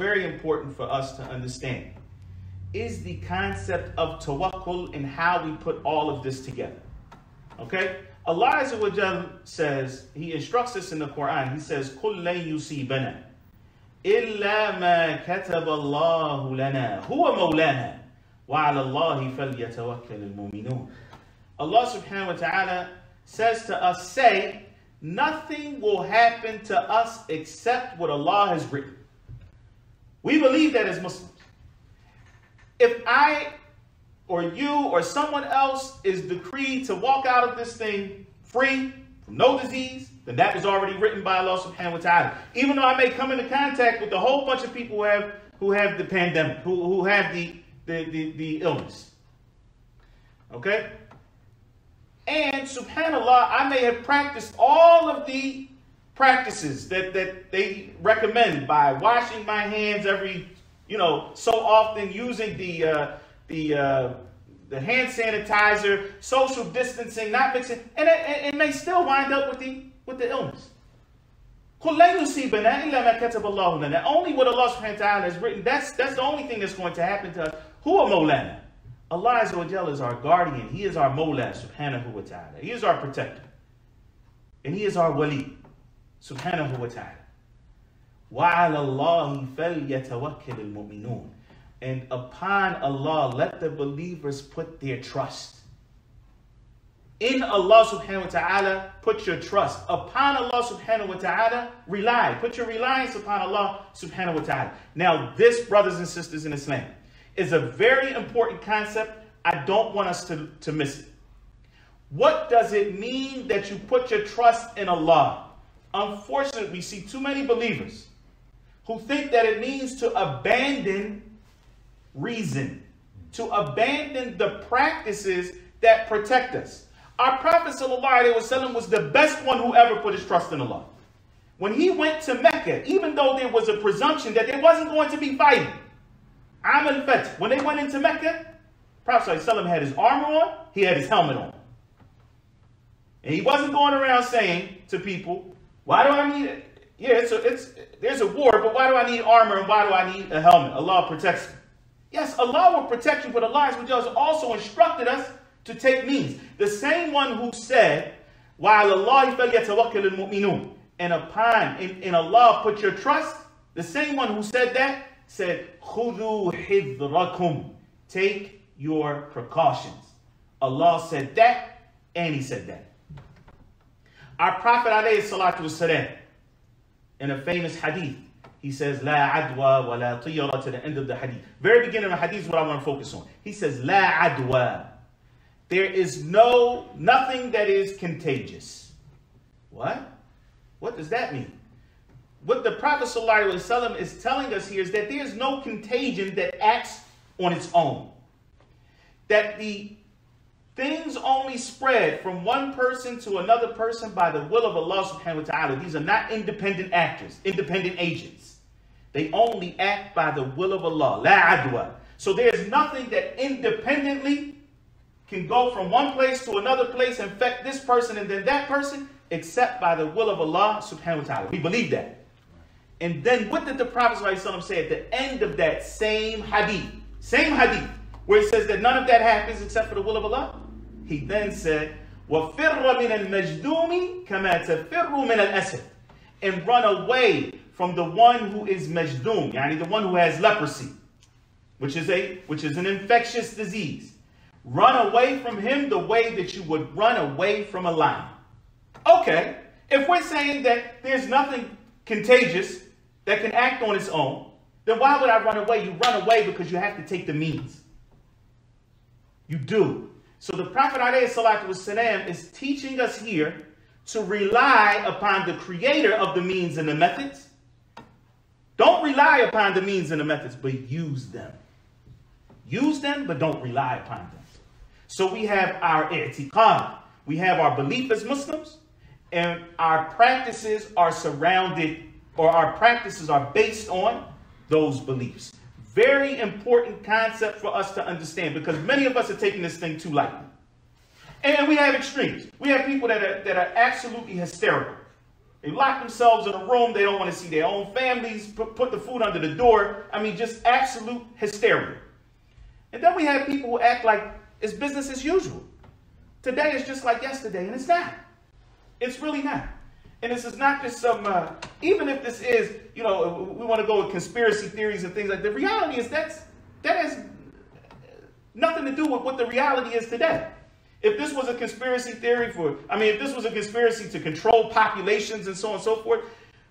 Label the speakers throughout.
Speaker 1: very important for us to understand is the concept of tawakkul and how we put all of this together. Okay? Allah Azza wa Jal says, He instructs us in the Quran, He says, قُلْ لَن يُصِيبَنَا إِلَّا مَا كَتَبَ اللَّهُ لَنَا هُوَ مَوْلَانَا وَعَلَى اللَّهِ فَلْيَتَوَكَّلِ الْمُؤْمِنُونَ Allah subhanahu wa ta'ala says to us, say, nothing will happen to us except what Allah has written. We believe that as Muslims. If I or you or someone else is decreed to walk out of this thing free from no disease, then that was already written by Allah subhanahu wa ta'ala. Even though I may come into contact with a whole bunch of people who have who have the pandemic, who, who have the, the, the, the illness. Okay? And subhanAllah, I may have practiced all of the practices that, that they recommend by washing my hands every, you know, so often, using the uh, the uh, the hand sanitizer, social distancing, not mixing, and it, it, may still wind up with the with the illness. Only what Allah subhanahu wa ta'ala has written, that's, that's the only thing that's going to happen to us. Who are Mawlana? Allah Azza is our guardian. He is our Mawla subhanahu wa ta'ala. He is our protector. And He is our wali subhanahu wa ta'ala. وَعَلَى اللَّهِ فَلْيَتَوَكِّلِ الْمُؤْمِنُونَ and upon Allah, let the believers put their trust. In Allah subhanahu wa ta'ala, put your trust. Upon Allah subhanahu wa ta'ala, rely. Put your reliance upon Allah subhanahu wa ta'ala. Now, this, brothers and sisters in Islam, is a very important concept. I don't want us to, to miss it. What does it mean that you put your trust in Allah? Unfortunately, we see too many believers who think that it means to abandon reason to abandon the practices that protect us. Our Prophet ﷺ was the best one who ever put his trust in Allah. When he went to Mecca, even though there was a presumption that there wasn't going to be fighting, Amal Fath, when they went into Mecca, Prophet ﷺ had his armor on, he had his helmet on. And he wasn't going around saying to people, why do I need it? Yeah, it's a, it's, there's a war, but why do I need armor and why do I need a helmet? Allah protects me. Yes, Allah will protect you, but Allah has also instructed us to take means. The same one who said, while Allah mu'minun, and upon in, in Allah put your trust, the same one who said that said, Khudu hidrakum, take your precautions. Allah said that, and he said that. Our Prophet alayhi salatu in a famous hadith, he says, La adwa wa la tiyara to the end of the hadith. Very beginning of the hadith is what I want to focus on. He says, La adwa. There is no, nothing that is contagious. What? What does that mean? What the Prophet ﷺ is telling us here is that there is no contagion that acts on its own. That the things only spread from one person to another person by the will of Allah subhanahu wa ta'ala. These are not independent actors, independent agents. They only act by the will of Allah. La adwa. So there's nothing that independently can go from one place to another place, infect this person and then that person, except by the will of Allah subhanahu wa ta'ala. We believe that. And then what did the Prophet say at the end of that same hadith? Same hadith, where it says that none of that happens except for the will of Allah. He then said, وَفِرَّ مِنَ الْمَجْدُومِ كَمَا تَفِرُّ مِنَ الْأَسَدِ And run away from the one who is majdum, yani the one who has leprosy, which is a which is an infectious disease. Run away from him the way that you would run away from a lion. Okay, if we're saying that there's nothing contagious that can act on its own, then why would I run away? You run away because you have to take the means. You do. So the Prophet ﷺ is teaching us here to rely upon the creator of the means and the methods don't rely upon the means and the methods, but use them. Use them, but don't rely upon them. So we have our i'tiqad. We have our belief as Muslims, and our practices are surrounded, or our practices are based on those beliefs. Very important concept for us to understand because many of us are taking this thing too lightly. And we have extremes. We have people that are, that are absolutely hysterical. They lock themselves in a room. They don't want to see their own families, put, put the food under the door. I mean, just absolute hysteria. And then we have people who act like it's business as usual. Today is just like yesterday, and it's not. It's really not. And this is not just some, uh, even if this is, you know, we want to go with conspiracy theories and things like that. The reality is that's, that has nothing to do with what the reality is today. If this was a conspiracy theory for, I mean, if this was a conspiracy to control populations and so on and so forth,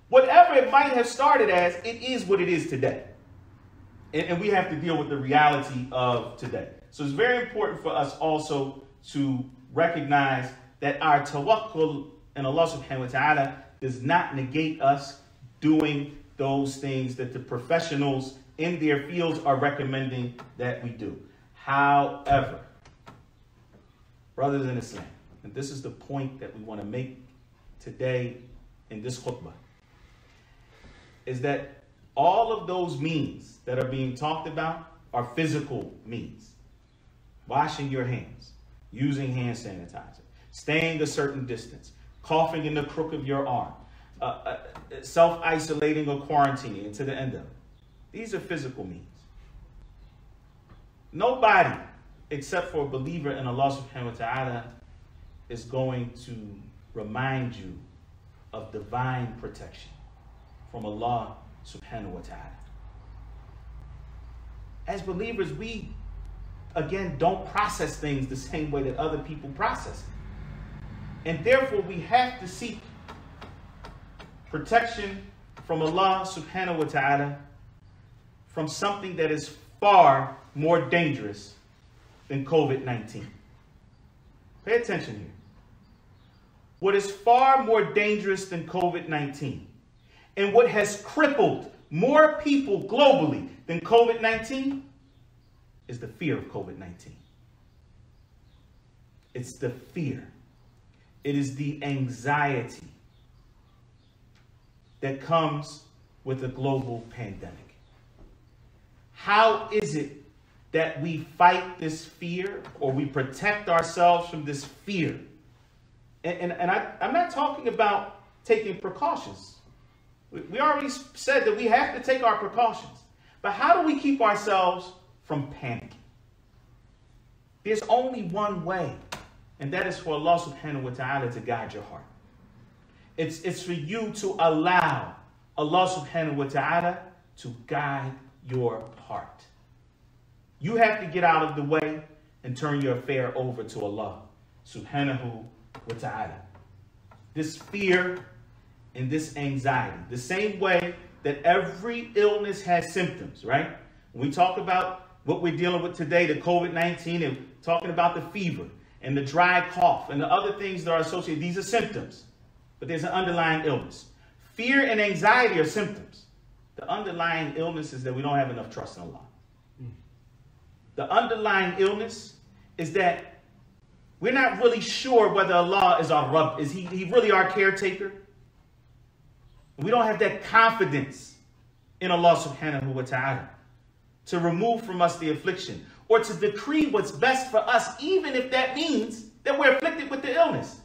Speaker 1: whatever it might have started as, it is what it is today. And, and we have to deal with the reality of today. So it's very important for us also to recognize that our tawakkul and Allah subhanahu wa ta'ala does not negate us doing those things that the professionals in their fields are recommending that we do. However, brothers in Islam, and this is the point that we want to make today in this khutbah, is that all of those means that are being talked about are physical means. Washing your hands, using hand sanitizer, staying a certain distance, coughing in the crook of your arm, uh, uh, self isolating or quarantining to the end of it. These are physical means. Nobody, except for a believer in Allah subhanahu wa ta'ala, is going to remind you of divine protection from Allah subhanahu wa ta'ala. As believers, we again don't process things the same way that other people process. And therefore, we have to seek protection from Allah subhanahu wa ta'ala from something that is far more dangerous than COVID 19. Pay attention here. What is far more dangerous than COVID 19 and what has crippled more people globally than COVID 19 is the fear of COVID 19. It's the fear. It is the anxiety that comes with a global pandemic. How is it that we fight this fear or we protect ourselves from this fear? And, and, and I, I'm not talking about taking precautions. We, we already said that we have to take our precautions. But how do we keep ourselves from panicking? There's only one way and that is for Allah subhanahu wa ta'ala to guide your heart. It's, it's for you to allow Allah subhanahu wa ta'ala to guide your heart. You have to get out of the way and turn your affair over to Allah subhanahu wa ta'ala. This fear and this anxiety, the same way that every illness has symptoms, right? When we talk about what we're dealing with today, the COVID-19, and talking about the fever, and the dry cough and the other things that are associated. These are symptoms, but there's an underlying illness. Fear and anxiety are symptoms. The underlying illness is that we don't have enough trust in Allah. The underlying illness is that we're not really sure whether Allah is our Rabb. Is he, he really our caretaker? We don't have that confidence in Allah subhanahu wa ta'ala to remove from us the affliction or to decree what's best for us, even if that means that we're afflicted with the illness.